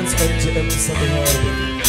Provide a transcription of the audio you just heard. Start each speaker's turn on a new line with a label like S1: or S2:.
S1: Best performance Diva